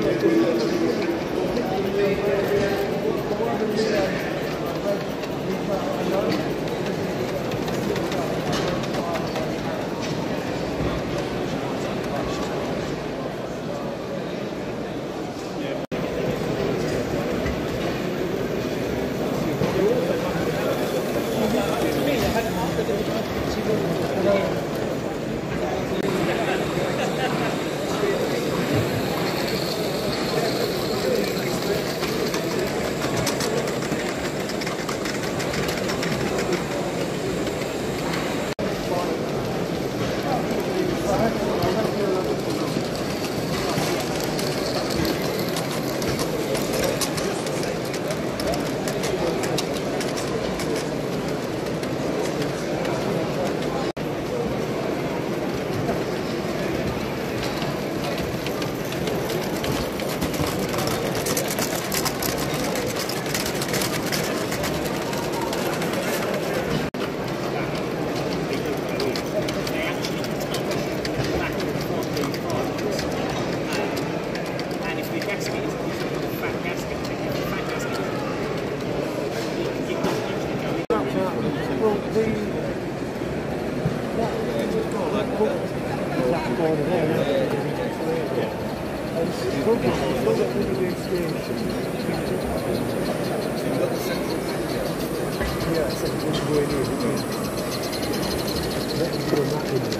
Obrigado. the that corner there, yeah. And look at look at the experience. Yeah, so just going in. Let me do a map in there.